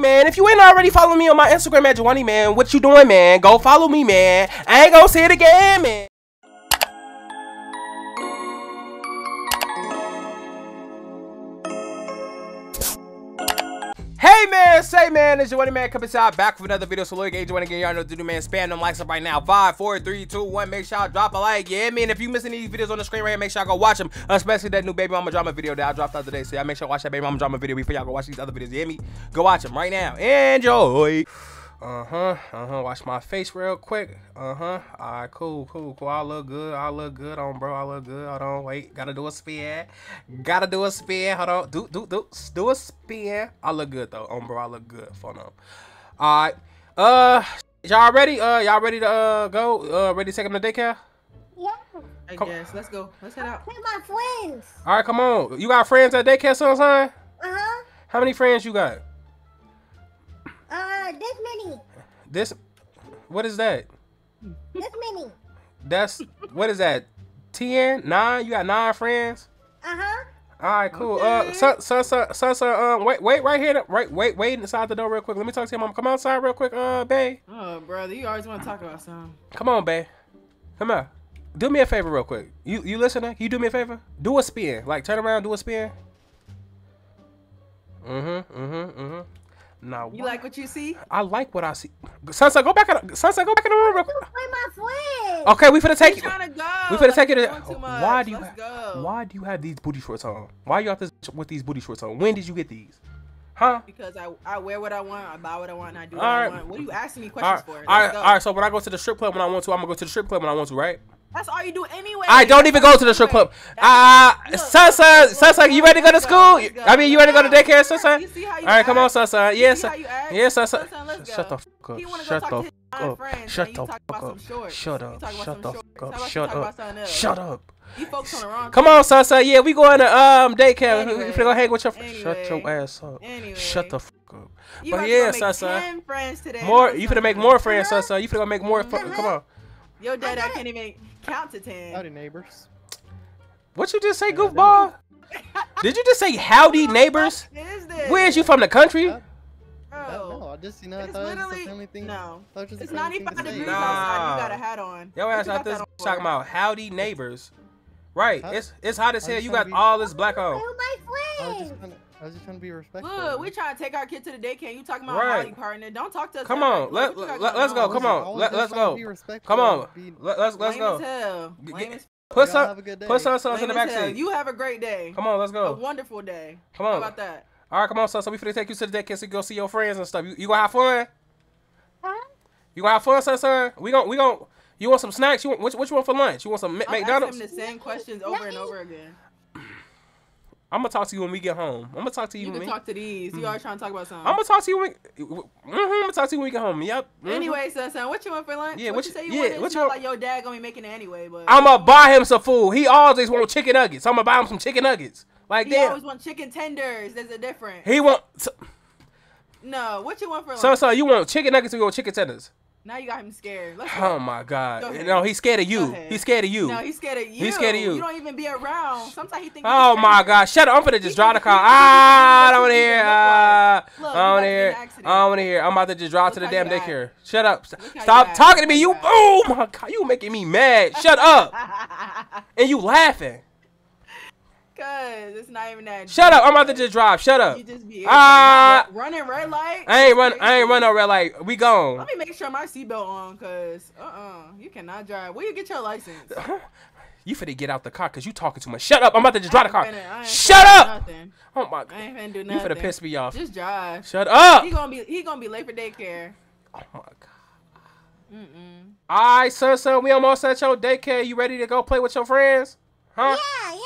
man. If you ain't already following me on my Instagram at Juwaniie, man, what you doing, man? Go follow me, man. I ain't gonna say it again, man. Man, it's Juwaniie man coming out back with another video. So look, age Juwaniie again, y'all know to do, man. Spam them likes up right now. Five, four, three, two, one. Make sure y'all drop a like. Yeah, man. If you missing these videos on the screen right here, make sure y'all go watch them. Especially that new baby mama drama video that I dropped the other day. So y'all make sure y'all watch that baby mama drama video before y'all go watch these other videos. Hear me? Go watch them right now. Enjoy. Uh-huh. Uh-huh. Watch my face real quick. Uh-huh. Alright, cool, cool, cool. I look good. I look good on bro. I look good. Hold on. Wait. Gotta do a spin. Gotta do a spin. Hold on. Do do do do a spin. I look good though. On bro. I look good. For them. Alright. Uh y'all ready? Uh y'all ready to uh go? Uh ready to take him to daycare? Yeah. I Come- guess. Let's go. Let's head out. With my friends. Alright, come on. You got friends at daycare, son, son? Uh-huh. How many friends you got? Uh, this many. This what is that? This many. That's what is that? Ten? Nine? You got nine friends? Uh-huh. All right, cool. Okay. Uh, son, son, son, son, son, um, wait, wait, right here, right, wait, wait inside the door real quick. Let me talk to your mom. Come outside real quick, uh, babe. Oh, brother, you always want to talk about something. Come on, babe. Come on. Do me a favor real quick. You, you listening? You do me a favor? Do a spin. Like turn around, do a spin. Mm-hmm, mm-hmm, mm-hmm. Now, You like what you see? I like what I see. Sunset, go back in. The, Sunset, go back in the room real quick. With my friends. Okay, we finna take He's you. trying to go. We finna take you to. Doing too much. Why do you? Let's ha- go. Why do you have these booty shorts on? Why you out this with these booty shorts on? When did you get these? Huh? Because I, I wear what I want, I buy what I want, and I do what All I want. What are you asking me questions right, for? all Let's right, go. all right. So when I go to the strip club when I want to, I'm gonna go to the strip club when I want to, right? That's all you do anyway. I don't even go to the strip club. Ah, Sunset, look, you ready to go to school? go. I mean, you ready to go to daycare, go. Sunset? You see how you All right, come on? Sunset. Yes, see how you act? yes, let's Shut the fuck up. Shut the fuck up. Shut the fuck up. Shut up. Shut the fuck up. How about you Shut up. Shut up. You focus on the wrong Come on, Sunset. Yeah, we going to um daycare. We Anyway. finna go hang with your. Friends. Shut your ass up. Anyway. Shut the fuck up. You But yeah, go make Sunset. 10 friends today. More, you finna make more friends, Sunset. You finna go make more. Come on. Your dad, I can't even count to 10. Howdy, neighbors. What you just say, goofball? Did you just say howdy, neighbors? What is this? Where's you from the country? Huh? Bro, No, I just, you know, I it's thought it was literally a family thing. no. Thought it was just a It's 95 to say. degrees Nah. outside. You got a hat on. Yo What ass you out got this that talking about howdy neighbors. Right. Huh? It's it's hot as hell. You got be- all this black on. With my I was friends. just trying to, I was just trying to be respectful. Look, we trying to take our kid to the daycare. You talking about Right. Holly partner? Don't talk to us. Come on, let- What you got let- going let's go, come on, let, let's go. Come on. Let, let's let's go. as hell. G- Lame get- as, Put some have a good day. put some sauce in the as back seat. You have a great day. Come on, let's A go. wonderful day. Come How on. about that? All right, come on, son. So we finna take you to the daycare so you go see your friends and stuff. You, you gonna have fun? Huh? You gonna have fun, son, son? We gon' we gon' You want some snacks? You want what, what you want for lunch? You want some I'm McDonald's? asking him the same questions over and over again. I'm gonna talk to you when we get home. I'm gonna talk to you. You when can we- talk to these. You always trying to talk about something. I'm gonna talk to you when. Mm-hmm, I'm gonna talk to you when we get home. Yep. mhm. Anyway, son, son, what you want for lunch? Yeah, what, what you you- say you yeah, want? what you want- like your dad gonna be making it anyway, but I'm gonna buy him some food. He always want chicken nuggets. I'm gonna buy him some chicken nuggets. Like he damn. always want chicken tenders. There's a difference. He want. No, what you want for lunch? So so you want chicken nuggets or you want chicken tenders? Now you got him scared. Let's Oh go. my god. ahead. No, he's scared of you. He's scared of you. No, he's scared of you. He's scared of you. You don't even be around. Sometimes he thinks. Oh my god. Shut up. I'm gonna just drive the car. Ah, I don't wanna hear. Ah, Look, I don't hear. in an accident. I don't wanna hear. I'm about to just drive to the damn daycare. Shut up. Look how you Stop talking to me. You. Oh my god. You making me mad. Shut up. And you laughing. Cause it's not even that. Shut up. I'm about to just drive. Shut up. You just be Ah. irritated. running red light. I ain't run. I ain't run no red light. We gone. Let me make sure my seatbelt on, cause uh uh you cannot drive. Where you get your license? You finna get out the car because you talking too much. Shut up. I'm about to just drive the car. finna- Shut up. Nothing. Oh my god. I god. ain't finna do You nothing. finna piss me off. Just drive. Shut up. He gonna be he gonna be late for daycare. Oh my god. Mm-mm. All right, son, son. We almost at your daycare. You ready to go play with your friends? Huh? Yeah, yeah, yeah.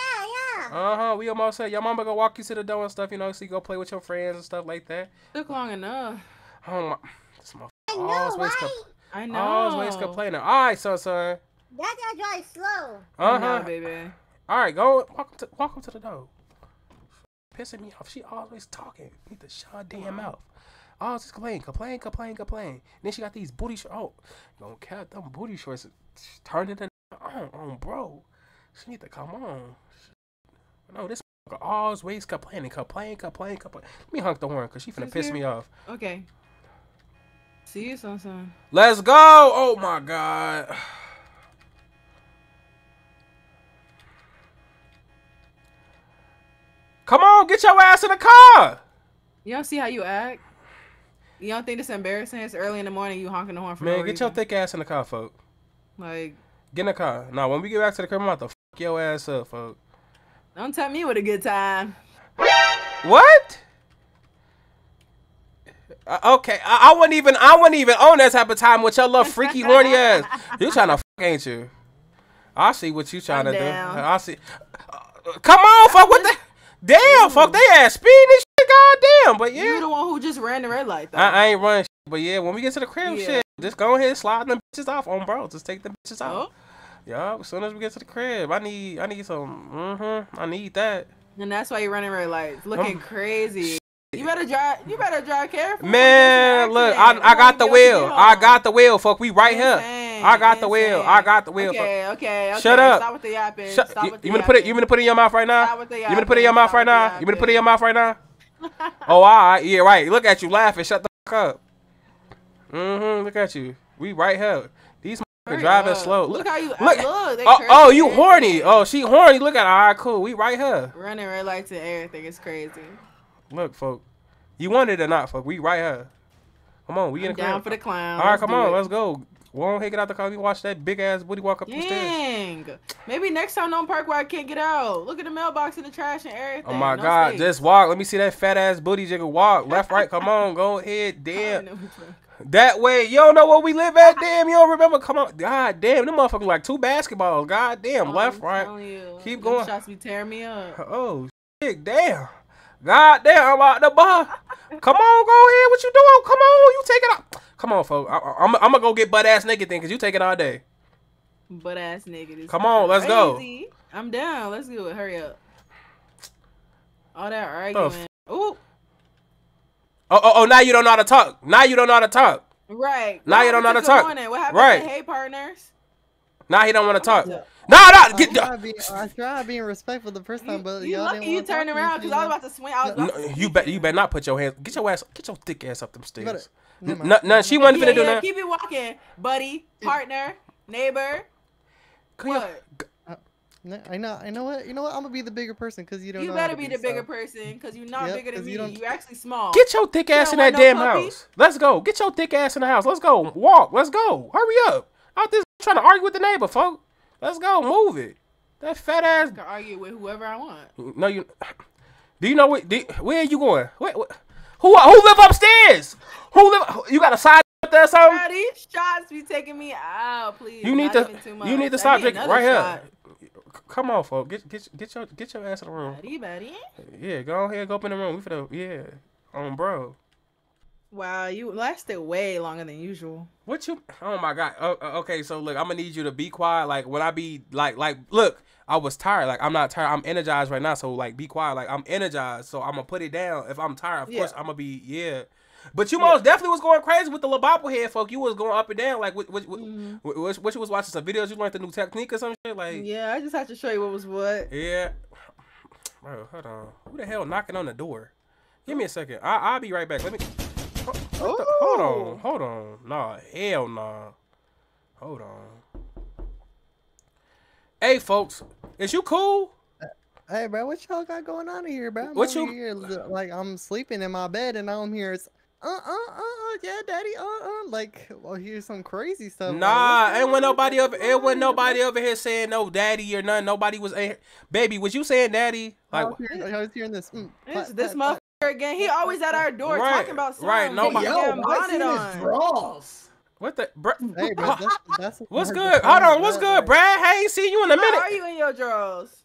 Uh huh. We almost at. Your mama gonna walk you to the door and stuff. You know, so you go play with your friends and stuff like that. Took long enough. Oh my. This motherfucker I know, always right? compl- I know. always complaining. All right, son, son. That guy drives slow. Uh huh, baby. All right, go. Welcome to welcome to the door. Pissing me off. She always talking. Need to shut her damn mouth. Always just complain, complain, complain, complain. Then she got these booty shorts. Oh, gonna cat them booty shorts. Turned it on, on, bro. She need to come on. No, this f always complaining, complaining, complaining, complaining. Let me honk the horn because she finna She's piss here. me off. Okay. See you, soon, son. Let's go. Oh my god. Come on, get your ass in the car. You don't see how you act? You don't think it's embarrassing? It's early in the morning. You honking the horn for Man, no get your thick ass in the car, folk. Like, Get in the car. Now, when we get back to the crib, I'm about to fuck your ass up, folk. Don't tell me what a good time. What? Uh, okay, I, I wouldn't even. I wouldn't even own that type of time with your little freaky horny ass. You trying to fuck, ain't you? I see what you trying I'm to down. do. I see. Uh, come on, fuck. What the? Damn, fuck. They ass speeding and shit. Goddamn. But yeah, You the one who just ran the red light, though. I, I ain't running. Shit, but yeah, when we get to the crib, Yeah. shit, just go ahead and slide them bitches off on bro. Just take them bitches oh, off. Yeah, as soon as we get to the crib, I need. I need some. Mm-hmm. I need that. and that's why you're running red lights, looking Um, crazy. You better drive. You better drive careful. Man, look, I, I got the wheel. I got the wheel, fuck. We right here. Insane, I got the wheel. I got the wheel. Okay, okay, okay. Shut up. Stop with the yapping. Shut, Stop you, with the you gonna put it? You gonna put it in your mouth right now? Stop with the You gonna put it in your mouth right now? You gonna put it in your mouth right now? Oh, all right. Yeah, right. Look at you laughing. Shut the fuck up. Mm-hmm. Look at you. We right here. Hurry driving up. slow. Look Look. how you look. look. Oh, oh, you horny. Oh, she horny. Look at her. All right, cool. We right here. running red lights and everything is crazy. Look, folk. You want it or not, folk? We right here. Come on. We in the down crib. for the clown. All right, Let's come on. it. Let's go. Won't take it out the car. We watch that big ass booty walk up the stairs. Dang. Maybe next time don't park where I can't get out. Look at the mailbox and the trash and everything. Oh my No God! space. Just walk. Let me see that fat ass booty jiggle. Walk left, right. Come on, go ahead. Damn. don't know which one. That way, you don't know where we live at. Damn, you don't remember. Come on. God damn, them motherfuckers like two basketballs. God damn, Oh, left, right. you, Keep them going. Shots be tearing me up. Oh shit, damn. God damn, I'm out the bar. Come on, go ahead. What you doing? Come on, you take it out. Come on, folks. I, I, I'm, I'm gonna go get butt ass naked then, cause you take it all day. Butt ass nigga. This Come on, let's go. I'm down. Let's do it. Hurry up. All that The arguing. f- Ooh, Oh, oh, oh. Now you don't know how to talk. Now you don't know how to talk. right. Now What you don't know how to talk. morning? What happened Right. to hey partners? Now he don't want to talk. Yeah. No, no. I Get, tried, being, I tried being respectful the first time, but you y'all lucky you want to talk turned around because you I was about to swing. I was No, to you bet you better not put your hands. Get your ass. Get your thick ass up them You better- stairs. Never N- mind. None. She wasn't yeah, finna do yeah, that. keep it walking, buddy, partner, neighbor. Come here. What? Uh, no, I know, I know what, you know what? I'm gonna be the bigger person because you don't You know. better be be, the bigger so. person because you're not Yep, bigger than 'cause me. you don't- You're actually small. Get your thick ass in that no damn puppy? house. Let's go. Get your thick ass in the house. Let's go. Walk. Let's go. Hurry up. Out this trying to argue with the neighbor, folk. Let's go. Move it. That fat ass. I can argue with whoever I want. No, you. Do you know what? Do, where are you going? Wait, what, who who live upstairs? Who live? You got a side up there or something? Bro, these shots be taking me out, please. You need Not to even too much. you need to stop drinking right here. shot. C- Come on, folks. Get get get your get your ass in the room. Buddy, buddy. Yeah, go ahead, go up in the room. We finna yeah, on bro. Wow, you lasted way longer than usual. What you? Oh my god. Oh, oh, okay, so look, I'm gonna need you to be quiet. Like when I be like like look, I was tired. Like I'm not tired. I'm energized right now. So like be quiet. Like I'm energized. So I'm gonna put it down. If I'm tired, of Yeah. course I'm gonna be yeah. But you most definitely was going crazy with the labopple head, folk. You was going up and down. Like what what, what, Mhm. what, what, what you was watching some videos. You learned the new technique or some shit. Like Yeah, I just had to show you what was what. yeah. Bro, hold on. Who the hell knocking on the door? Give me a second. I, I'll be right back. Let me. Ho- hold on. Hold on. Nah, hell nah. Hold on. Hey, folks. Is you cool? Hey, bro, what y'all got going on here, bro? I'm What you- here, like I'm sleeping in my bed and now I'm here. It's uh uh uh uh yeah, daddy uh uh like well here's some crazy stuff. Nah, what's ain't when nobody What's over. going It wasn't nobody bro? over here saying no daddy or nothing. Nobody was. in- Baby, was you saying daddy? I was hearing, I was hearing this. Mm, This, clap, this clap, clap. motherfucker again. He always at our door Right, talking about something. right, nobody- Hey, Yo, yo, bonnet on. draws? what the? Br- Hey, bro, that's, that's what's good? Hold on. What's good, Brad? Hey, see you in a Why minute. are you in your drawers?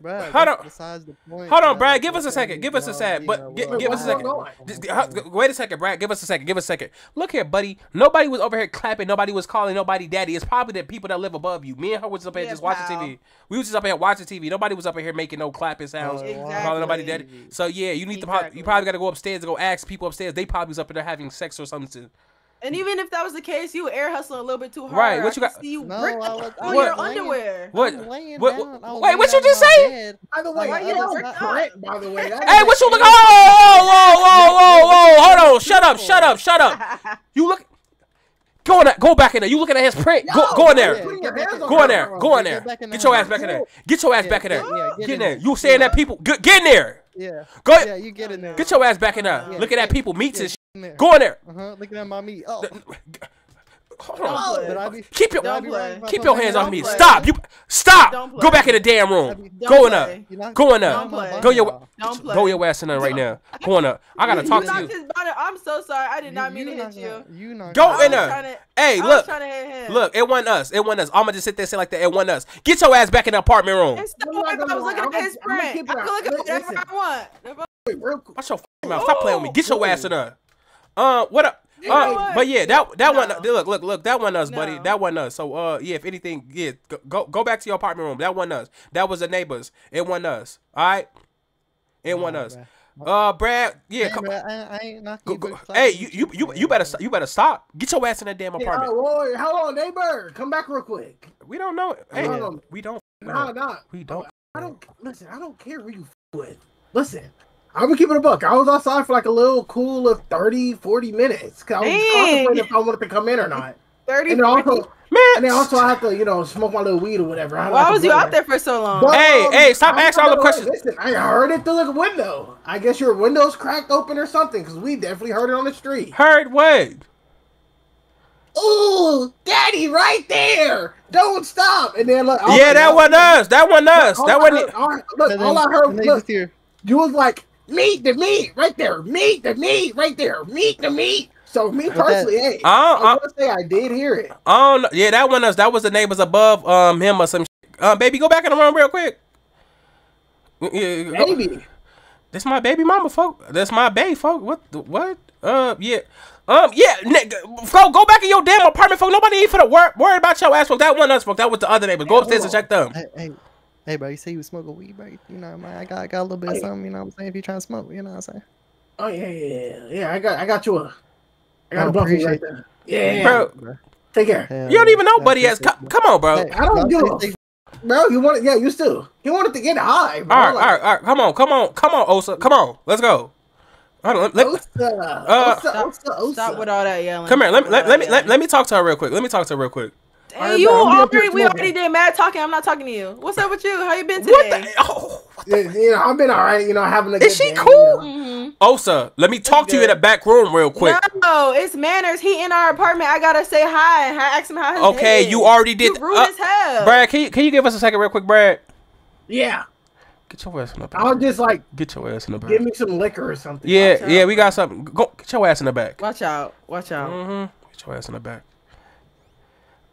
Bro, Hold on. Besides the point. Hold on, Brad. Give us a second. Give us a bro? second. But Yeah, give us a second. Just, g- huh, g- wait a second, Brad. Give us a second. Give us a second. Look here, buddy. Nobody was over here clapping. Nobody was calling nobody daddy. It's probably the people that live above you. Me and her was up here Yeah, just watching pal. TV. We was just up here watching TV. Nobody was up here making no clapping sounds. Exactly. Calling nobody daddy. So yeah, you need to. Probably, you probably got to go upstairs and go ask people upstairs. They probably was up there having sex or something. And even if that was the case, you were air hustling a little bit too hard. Right, what I you got- See you No, brick I was- I on was your laying- underwear. What? I'm what- down. Wait, what you just in say? bed. By the way, Why that was not- correct. By the way, that Hey, is what you a- look? Oh, whoa, whoa, whoa, whoa, whoa! Hold on, shut up, shut up, shut up. You look. Go in there. Go back in there. You looking at his print? Go, Yo, go in there. put on Go in there. Go in there. back in Get your ass back in there. Get your ass Yeah, back in there. yeah, yeah, Get get in there. You saying that people? Get, get in there. Yeah. Go. Yeah, you get in there. Get your ass back in there. Look at that people meats yeah, and get in there. Go in there. Uh-huh. Looking at my meat. Oh. Hold Don't on. play. Be, Keep your Don't play. right if I keep your hands off Don't me. play. Stop. You stop. Don't Go back in the damn room. Don't Go in play. there. You're not- Go in Don't play. Go your Don't play. go your ass in there right now. Go in there. I gotta You talk to knocked you. his body- I'm so sorry. I did not mean to hit not you. You not Go in there. Hey, look. to hit him. Look, it wasn't us. It wasn't us. I'ma just sit there and say like that. It wasn't us. Get your ass back in the apartment room. And stop I'm not if I was looking at his gonna- I'm gonna print. I could look at out. whatever I want. Wait, real quick. Watch your mouth. Stop playing with me. Get your ass in there. Uh, what up? You Uh, but yeah, that that one. Look, look, look. That wasn't us, buddy. That wasn't us. So, uh, yeah. If anything, yeah, go- go go back to your apartment room. That wasn't us. That was the neighbors. It wasn't us. All right. It wasn't us. bruh. Uh, Brad. Yeah. Hey, come, bruh, I, I ain't knocking go, go. Hey, you, you you you, better st- you better stop. Get your ass in that damn Hey, apartment. oh, whoa, hold on, neighbor. Come back real quick. We don't know. Hey, Hold on. we don't. Nah, nah. We don't. I don't listen. I don't care who you f- with. Listen, I'm gonna keep it a buck. I was outside for like a little cool of 30, 40 minutes. 'cause I was Dang. contemplating if I wanted to come in or not. 30 And then also, Man. and then also I have to, you know, smoke my little weed or whatever. I Why like was you out there for so long? But, Hey, um, hey, stop I'm asking all the questions. Listen, I heard it through the window. I guess your window's cracked open or something, because we definitely heard it on the street. Heard what? Ooh, daddy, right there! Don't stop! And then look, I Yeah, that no. wasn't us. That wasn't us. That I wasn't. heard- all look, all I heard, the neighbors look, you was like, meat the meat right there, meat the meat right there, meat the meat. So me personally, hey, Uh, I want to say I did hear it. I don't know. Yeah, that one us. That was the neighbors above um him or some. Shit. Uh, baby, go back in the room real quick. Yeah, go- Maybe. That's my baby mama, folk. That's my baby, folk. What? The, what? Uh, yeah. Um, yeah, nigga, go go back in your damn apartment, folk. Nobody ain't finna wor- worry about your ass, folk. That one us, folk. That was the other neighbor. Go Hey, upstairs hold and check them. Hey, hey, hey, bro, you say you smoke smoking weed, bro. You know, man, I got, I got a little bit of something. You know what I'm saying? If you trying to smoke, you know what I'm saying? Oh yeah, yeah, yeah, yeah. I got, I got you a, I got I a buffy appreciate right there. Yeah, yeah, Bro, Bro. take care, Hell You don't even know Buddy has. appreciate Come, on, bro. Hey, I don't y'all give say- a say- bro. You wanted, yeah, you still, he wanted to get high, bro. All right, all right, all right. Come on, come on, come on, Osa. Come on, let's go. Hold on, let, let- Osa, Uh, Osa, Osa, Osa. Stop with all that yelling. come here. Let, Stop let, let me let, let me talk to her real quick. Let me talk to her real quick. Hey, you bro, I'm up here already we smoking. already did mad talking. I'm not talking to you. What's up with you? How you been today? What the? Oh, Yeah, you know, I've been all right. You know, having a good Is she day, cool? you know. hmm Osa, let me talk to you in the back room real quick. No, it's manners. He in our apartment. I gotta say hi and ha- ask him how his Okay, day is. you already did. You rude uh, as hell. Brad, can you can you give us a second real quick, Brad? Yeah, Get your ass in the back. I was back. just like, Get your ass in the back. give me some liquor or something. Yeah, yeah, we got something. Go get your ass in the back. Watch out. Watch out. Mm-hmm. Get your ass in the back.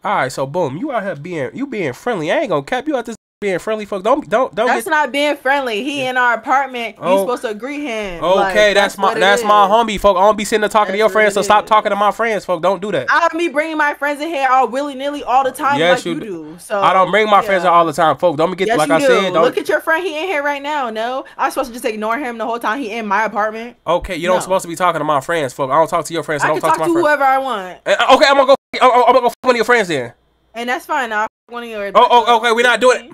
All right, so boom, you out here being you being friendly. I ain't gonna cap you out this being friendly, folks. Don't don't don't That's get. not being friendly. He in our apartment. You Oh. supposed to greet him. Okay, Like, that's, my what it that's my homie, folk. I don't be sitting there talking to your friends, so stop talking to my friends, folk. Don't do that. I don't be bringing my friends in here all willy nilly all the time Yes, like you you, do. So I don't bring my friends in all the time, folk. Don't get Yes, like you I do. said. Don't. Look at your friend. He in here right now. No, I'm supposed to just ignore him the whole time. He in my apartment. okay, you don't supposed to be talking to my friends, folk. I don't talk to your friends. So I don't can talk, talk to my whoever I want, Uh, Okay, I'm gonna go. I'm, I'm gonna go f- one of your friends then. and that's fine. I'll f- one of your. Oh, oh, okay, we're not doing it.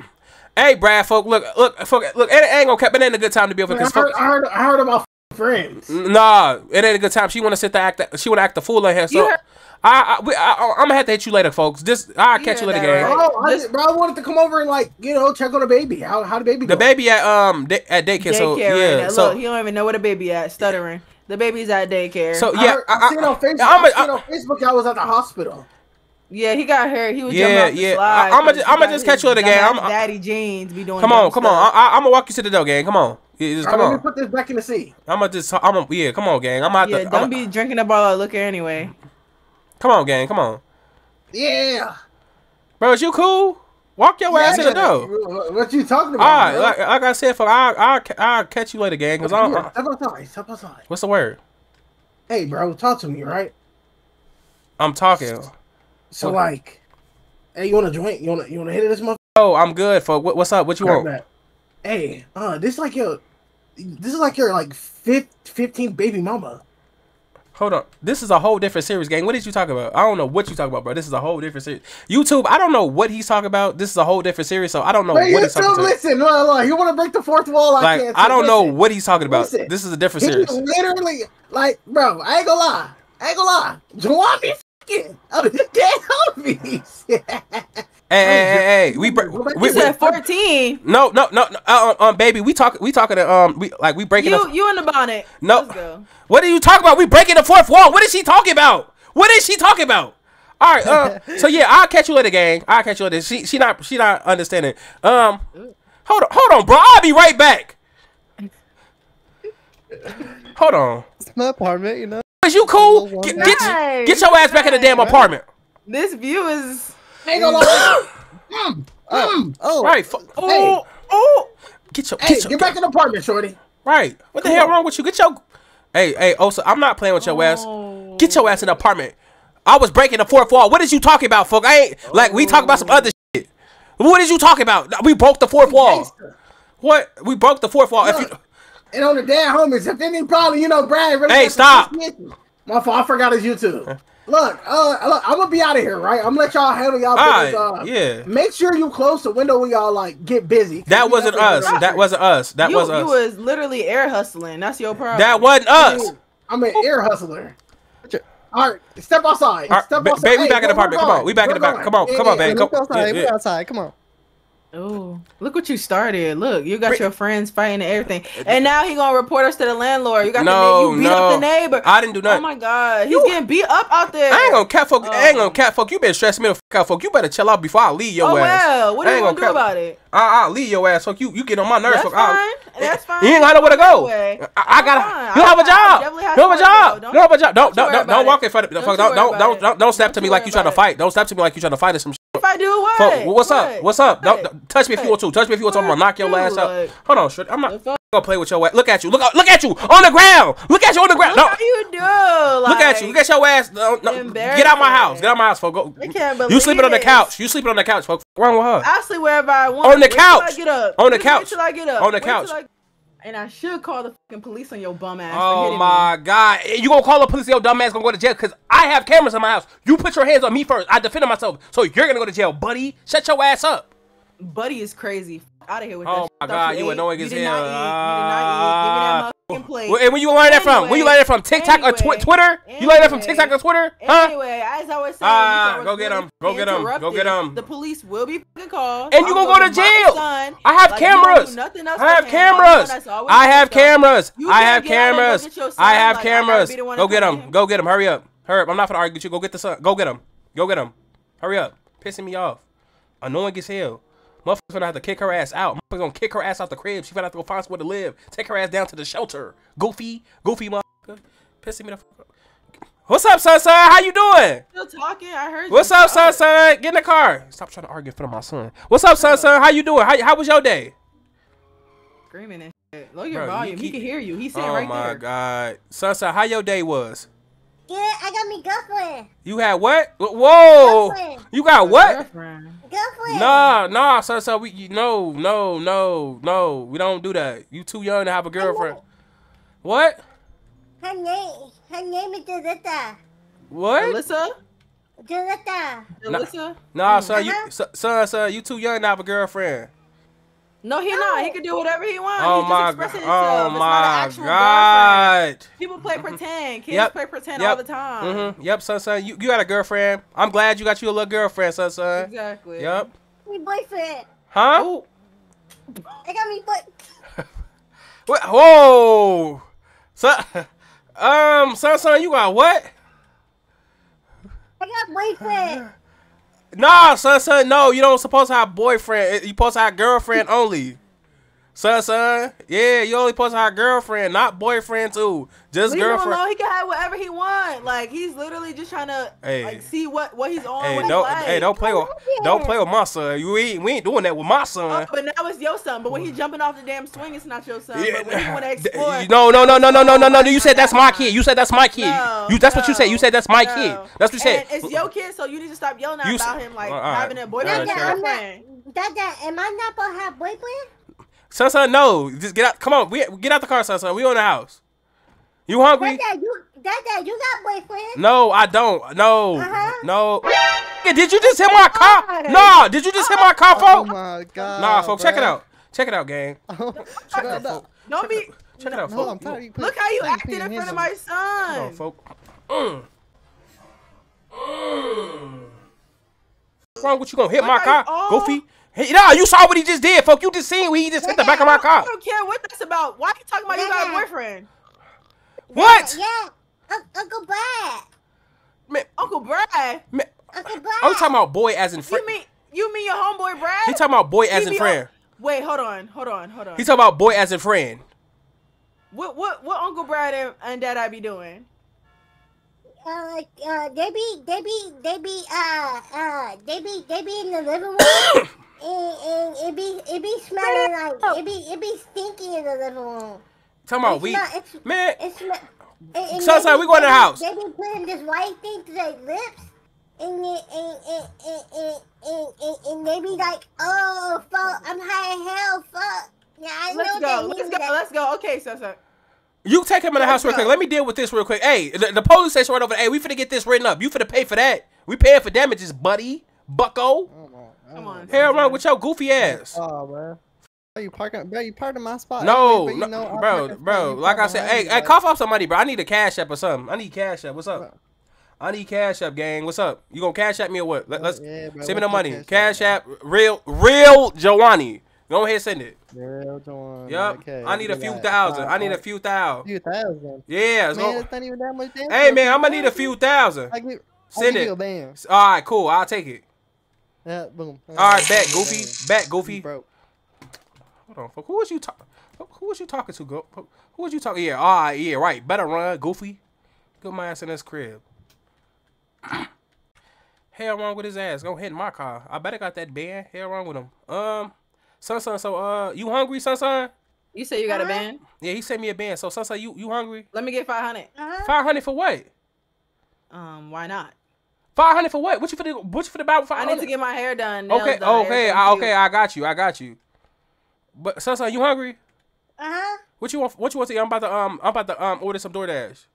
Hey, Brad, folk, look, look, folk, look. It ain't gonna cap. It ain't a good time to be over I because heard, I heard, I heard about friends. Nah, it ain't a good time. She wanna sit there act. She wanna act the fool in here. So heard- I, I, we, I, I'm gonna have to hit you later, folks. This I'll You catch you later, that, gang. right? Bro, I, This- bro, I wanted to come over and like, you know, check on the baby. How how the baby The go? baby at um da- at daycare. So daycare right yeah, now. so Look, he don't even know where the baby at. Stuttering. The baby's at daycare. so I yeah, heard, I, I, seen on Facebook. I'm I a- seen on Facebook. I was at the hospital. yeah, he got hurt. He was jumping Yeah, the yeah. slide. I- I'ma 'cause just- I'ma just catch you later, gang. dumbass I'm- Daddy jeans be doing. come on, dumb come on. stuff. I, I, I'm gonna walk you to the door, gang. Come on, yeah, just, come right, Let on. me put this back in the seat. I'm gonna just, I'm gonna, yeah, come on, gang. I'm out Yeah, the, don't I'm, be drinking up all that liquor anyway. come on, gang. Come on, Yeah. bro. Is you cool? Walk your ass in the door. What, you talking about? right, bro? like, like I said, for I, I, I'll catch you later, gang. Cause I'm, Yeah, step outside. Step outside. what's the word? Hey, bro, talk to me, right? I'm talking. So What? like, hey, you want a joint? You want to you want to hit this motherfucker? Oh, I'm good. For what, what's up? What you want? Hey, uh, this is like your, this is like your like fifth, 15th baby mama. Hold on. This is a whole different series, gang. What did you talk about? I don't know what you talk about, bro. This is a whole different series. YouTube, I don't know what he's talking about. This is a whole different series, so I don't know Man, what he's talking about. listen. Look, look, you want to break the fourth wall? I Like, can't. I don't know what he's talking about. Listen. This is a different series. literally, like, bro, I ain't gonna lie. I ain't gonna lie. Juwan be fucking of the dead homies. Hey, hey, hey, hey. We, br- Go back we, to we, said 14. no, no, no, no, uh, um, baby. We talk, we talking to, um, we like we breaking. You the, you in the bonnet. No. Let's go. what are you talking about? We breaking the fourth wall. What is she talking about? What is she talking about? All right, uh, so yeah, I'll catch you later, gang. I'll catch you later. She, she not, she not understanding. Um, hold on, hold on, bro. I'll be right back. Hold on. It's my apartment, you know. Is you cool? Get, one. get, Nice, get your ass back in the damn apartment. This view is. I ain't gonna lie. Mm, mm. Oh, Right. fu- Hey. Oh, oh. Get your, Hey, get your, get back in the apartment, shorty. right. What the hell on. wrong with you? Get your, hey, hey. Also, I'm not playing with your ass. Oh. Get your ass in the apartment. I was breaking the fourth wall. What is you talking about, fuck? I ain't like we talk about some other shit. What is you talking about? We broke the fourth wall. What? We broke the fourth wall. If you, Look. And on the dead homies, if any problem, you know, Brad. Really Hey, stop. My fault. I forgot his YouTube. Look, uh, look, I'm gonna be out of here, right? I'm gonna let y'all handle y'all business. Alright, uh, yeah. Make sure you close the window when y'all like get busy. that wasn't us. gonna- That wasn't us. That you, was you us. was literally air hustling. That's your problem. That wasn't us. I'm an air hustler. All right, step outside. All right, step ba- outside. baby, Hey, back in the apartment. Come on, going. we back in We're the back. going. Come on, Yeah, come on, yeah, man. Hey, Come- outside. yeah, We outside. Come on. Oh, look what you started. Look, you got Bring- your friends fighting and everything, and now he gonna report us to the landlord. You got No, the you beat no. up the neighbor. I didn't do oh nothing. Oh my god, he's You- getting beat up out there. I ain't gonna cat folk. I ain't Oh. gonna cat folk. You been stressing me the fuck out, folk. You better chill out before I leave your Oh ass. well, what are you ain't gonna do cap- about it? I, I'll leave your ass, folk. You you get on my nerves, That's folk. I'll- fine. Eh, That's fine. You ain't got nowhere to go. Anyway, I, I gotta. fine. You have a job. definitely You have have a job. go. You have a job. Don't don't don't worry don't, don't about walk in front of. Don't Fuck, don't don't don't it. don't, don't step to me like you trying to fight. Don't step to me like you trying to fight or some. Do what? Folk, what's up? What's up? Don't, don't- touch me if you want to. Touch me if you want to. I'm gonna knock your What? ass out. Hold on, shit. I'm not gonna play with your ass. Look at you. Look uh, look at you on the ground. Look at you on the ground. Look No. how you do. Look at you. Look at your ass. No, no. Get out my house. Get out my house, folks. Go. I can't You sleeping on the couch. You sleeping on the couch, folks. What's wrong with her? I sleep wherever I want. On the Wait till couch. I get up. On the Just couch. Wait till I get up. On the Wait till couch. And I should call the fucking police on your bum ass. for Oh my god. You gonna call the police your dumb ass gonna go to jail because I have cameras in my house. You put your hands on me first. I defended myself. So you're gonna go to jail, buddy. Shut your ass up. Buddy is crazy. Out of here with Oh that. my God, you annoying as did not hell. eat. You did not eat. Give me that motherfucking plate. Well, and where you learn that from? Where you learn that from? TikTok or twi- Anyway. Twitter? You learn that from Anyway. TikTok or Twitter? Huh? Anyway, as I was saying, Ah, go get really 'em. Go get 'em. Go get 'em. The police will be fucking called. And you gonna go to jail. son. I have Like, you cameras. nothing else I have for him. I'm the one cameras. I have cameras. I have get out and go cameras. I have like, I gotta cameras. be the one Go get come him. get him. Go get him. Hurry up. Hurry up. I'm not gonna argue with you. Go get the son. Go get him. Go get him. Hurry up. Pissing me off. Annoying as hell. Motherfuckers gonna have to kick her ass out. Motherfuckers gonna kick her ass out the crib. She gonna have to go find somewhere to live. Take her ass down to the shelter. Goofy. Goofy motherfucker. Pissing me the fuck up. What's up, son, son? How you doing? Still talking. I heard. You. What's up, son, Oh, son? Get in the car. Stop trying to argue in front of my son. What's up, son, son? How you doing? How, how was your day? Screaming and shit. Lower your Bro, volume. He can hear you. He's sitting Oh right my god, son, son, how your day was? Yeah, I got me girlfriend. You had what? Whoa! Girlfriend. You got what? Girlfriend. Girlfriend. Nah, nah, son, son. We you, no, no, no, no. We don't do that. You too young to have a girlfriend. What? Her name, her name is Jalita. What? Alyssa. Jalita. Nah. Alyssa. Nah, son, you, Uh-huh. son, son, son, you too young to have a girlfriend. No, he not. He can do whatever he wants. Oh He's my just god. expressing himself. Oh It's not an my actual girlfriend. People play pretend. Kids Yep. play pretend Yep. all the time. Mm-hmm. Yep, son, son. You, you got a girlfriend. I'm glad you got you a little girlfriend, son, son. Exactly. Yep. Me boyfriend. Huh? Oh, I got me boy. What? Whoa. Son, um, son, son, you got what? I got boyfriend. Nah, son, son, no, you don't supposed to have boyfriend. You supposed to have girlfriend only. Son, son, yeah, you only supposed to have girlfriend, not boyfriend too. Just leave him girlfriend. alone. He can have whatever he want. Like he's literally just trying to Hey. like see what what he's on. Hey, what don't, like. hey, don't play with, don't play with my son. You ain't, we ain't doing that with my Oh, son. but now it's your son. But when he's mm. jumping off the damn swing, it's not your son. Yeah, But when you want to explore, no, no, no, no, no, no, no, no. You said that's my kid. You said that's my kid. No, you, that's what you said. You said that's my no. kid. That's what you said. And it's your kid, so you need to stop yelling You about s- him like All right. having a boyfriend All or right, Dada, I'm Dada, am I not supposed to have boyfriend? Son, son, no. Just get out. Come on, we get out the car, son, son. We on the house. You hungry? Dada, you Dada, you got boyfriend? No, I don't. No, Uh-huh. no. Did you just hit my car? God. Nah, did you just hit my car, Oh folks? my god. Nah, folks, check it bruh. out. Check it out, gang. Oh, Check it bruh, out, no. folks. Don't be. Check it out, No, I'm folks. tired of you put- Look how you putting acted in hands front of on my me. Hold on, son. folks. Mm. Mm. What's wrong with you gonna hit my Look how car, you- oh. Goofy? Hey, nah, you saw what he just did, folks. You just seen what he just hit the back of my car. I don't care what that's about. Why are you talking about you got a boyfriend? What? Yeah. Un- Uncle Brad. Man, Uncle Brad. man, Uncle Brad. are we talking about boy as in friend? You mean you mean your homeboy Brad? He talking about boy as He in be- friend. Wait, hold on, hold on, hold on. He talking about boy as in friend. what what what Uncle Brad and, and Dad I be doing? Uh, uh, they be, they be, they be, uh, uh, they be, they be in the living room, and, and it be, it be smelling like, oh. it be, it be stinky in the living room. Talking about It's we, not- it's- man. It's sm- and, and Son, son, we be- going to the house. They be putting this white thing to their lips, and it, and, and, and, and, and, and, and they be like, oh, fuck, I'm high as hell, fuck. Yeah, I Let's know go, let's go, that. let's go. Okay, so so. You take him in the house real Let's quick. Let me deal with this real quick. Hey, the, the police station right over there. Hey, we finna get this written up. You finna pay for that. We paying for damages, buddy. Bucko. Come on. Come on. Hell wrong with your goofy ass. Oh, bro. Bro, you parking, bro. You parked in my spot. No, anyway, but you no, know bro, bro. Like I said, hey, hey, like- cough off some money, bro. I need a cash app or something. I need cash app. What's up? I need cash app, gang. What's up? You gonna cash app me or what? Let, us Yeah, bro, send me the money. Cash Cash app, real, real Joanny. Go ahead, send it. Real Joanne, Yup. okay, I need a few that. thousand. Five, I need a few thousand. few thousand. Yeah, Man, it's not even that much. Hey man, I'm gonna need a few thousand. I give, I Send give it. you a band. All right, cool. I'll take it. Yeah, boom. All right, back Goofy. Back Goofy. Bro, Hold on, fuck. Who was you talking? Who was you talking to? Go. Who was you talking? Yeah, all right, yeah, right. Better run, Goofy. Get my ass in this crib. Hell wrong with his ass. Go hit my car. I better got that band. Hell wrong with him. Um, son, son. So, uh, you hungry, son, son? You say you got a Uh-huh. band? Yeah, he sent me a band. So, son, son, you you hungry? Let me get five hundred. Uh-huh. Five hundred for what? Um, why not? Five hundred for what? What you for the? What you for the about? I need to get my hair done. nails Okay, done, okay, I, okay. I got you. I got you. But, son, son, you hungry? Uh-huh. What you want? What you want to? eat? I'm about to um. I'm about to um order some DoorDash.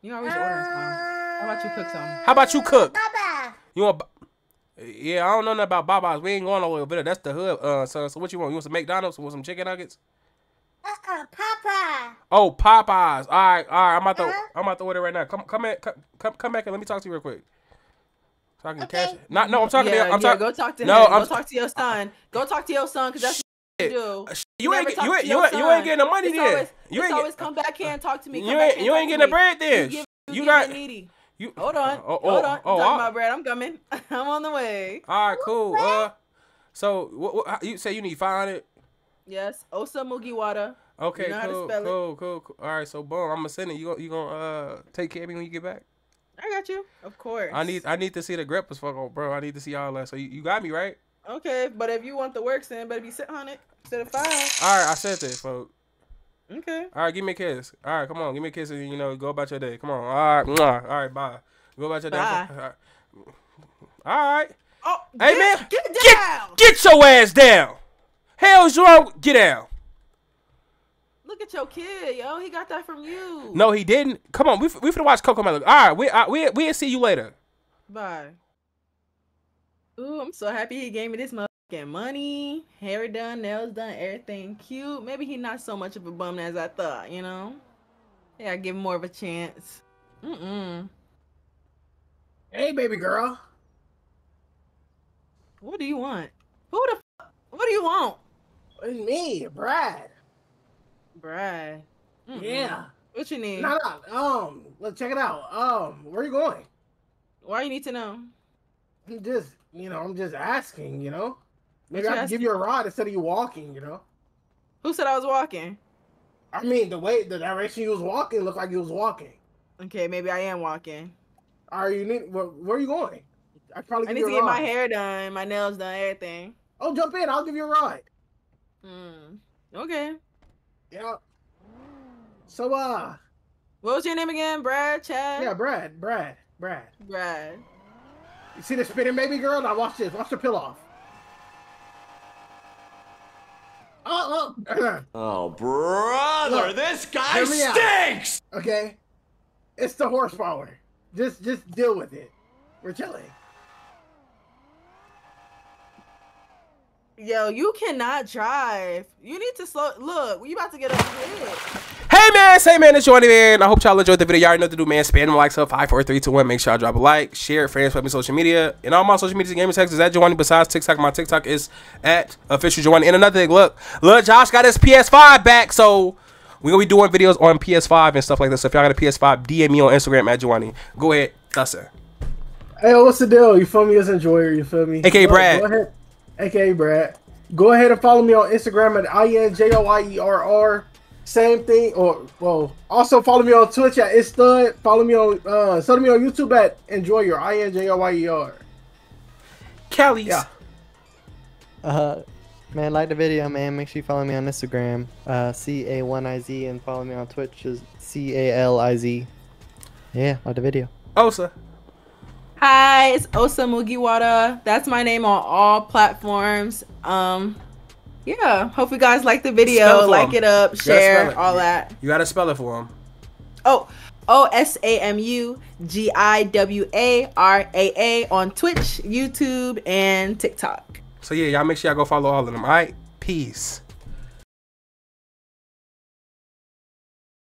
You always ordering some. How about you cook some? How about you cook? Baba. You want? Yeah, I don't know nothing about Baba's. We ain't going all the way. That's the hood, uh, son. So what you want? You want some McDonald's? You want some chicken nuggets? Uh-uh, Papa. Oh, Popeyes. All right, all right. I'm about to. Uh-huh. I'm about to order right now. Come, come in. Come, come, come back and let me talk to you real quick. So I can Okay. cash. Not, no, I'm talking yeah, to you. I'm yeah, talking. go talk to No, him. I'm- Go talk to your son. Go talk to your son, cause that's what you do. You ain't, get- you ain't, your you ain't, you ain't getting the money It's then. Always, you ain't always get, come back here and talk to me. you Come back ain't, you ain't getting the bread then. You, give, you, you got. needy. You, Hold on. Oh, oh, Hold on. oh, talking I- about bread. I'm coming. I'm on the way. All right, cool. Uh, so what, what, you say you need five hundred? Yes. Osa Mugiwara. Okay, You know how to cool, it. cool, cool, cool. All right, so boom, I'm gonna send it. You you gonna uh take care of me when you get back? I got you. Of course. I need I need to see the grippers, fuck oh, bro. I need to see all that. So you, you got me right? Okay, but if you want the works, then better be six hundred instead of five. All right, I said that, folks. Okay. All right, give me a kiss. All right, come on, give me a kiss and you know go about your day. Come on. All right, mwah. all right, bye. Go about your day. Bye. All right. All right. Oh, Hey get, man, get get down. get your ass down. Hell's wrong? Get down. Look at your kid, yo. He got that from you. No, he didn't. Come on, we we finna watch Cocomelon. All right, we uh, we we'll see you later. Bye. Ooh, I'm so happy he gave me this motherfucking money. Hair done, nails done, everything cute. Maybe he not so much of a bum as I thought, you know? Yeah, I give him more of a chance. Mm-mm. Hey, baby girl. What do you want? Who the f- What do you want? It's me, Brad. Brad. Mm-mm. Yeah. What you need? No, no. Um, let's check it out. Um, where are you going? Why you need to know? I'm just, you know, I'm just asking. You know, maybe you I can give you a ride instead of you walking. You know. Who said I was walking? I mean, the way, the direction you was walking looked like you was walking. Okay, maybe I am walking. Are you need? Where, where are you going? I probably I need you to a get my hair done, my nails done, everything. Oh, jump in. I'll give you a ride. Mm. Okay. Yeah. So, uh, What was your name again? Brad? Chad? yeah, Brad, Brad, Brad. Brad. You see the spinning baby girl? Now watch this. Watch the pill off. Oh, oh. Oh, brother, Look, this guy hear me out. stinks! okay. It's the horsepower. Just just deal with it. We're chilling. Yo, you cannot drive. You need to slow. Look, we about to get over here. Hey man, say man, it's Jordy man. I hope y'all enjoyed the video. Y'all already know what to do, man. Spam them likes up five, four, three, two, one. Make sure y'all drop a like, share, friends, put me on social media, and all my social media gaming text is at Juwaniie. Besides TikTok, my TikTok is at official Juwaniie. And another thing, look, look, Josh got his PS5 back, so we gonna be doing videos on PS5 and stuff like this. So if y'all got a PS5, DM me on Instagram at Juwaniie. Go ahead, that's it. Hey, what's the deal? You feel me as enjoyer? You feel me? AKA Go- Brad. Go. AKA Brad. Go ahead and follow me on Instagram at i n j o i e r r. Same thing, or well, also follow me on Twitch at Istud. Follow me on uh, follow me on YouTube at Enjoy Your i n j o i e r. Callie's. Yeah. Uh, man, like the video, man. Make sure you follow me on Instagram, uh, C A one I Z, and follow me on Twitch, is C A L I Z. Yeah, like the video. Osa. Hi, it's Osa Mugiwara. That's my name on all platforms. Um, yeah. Hope you guys like the video. Like it up, You gotta spell share, it. all that. You gotta spell it for him. Oh, O S A M U G I W A R A A on Twitch, YouTube, and TikTok. So yeah, y'all make sure y'all go follow all of them. All right, peace.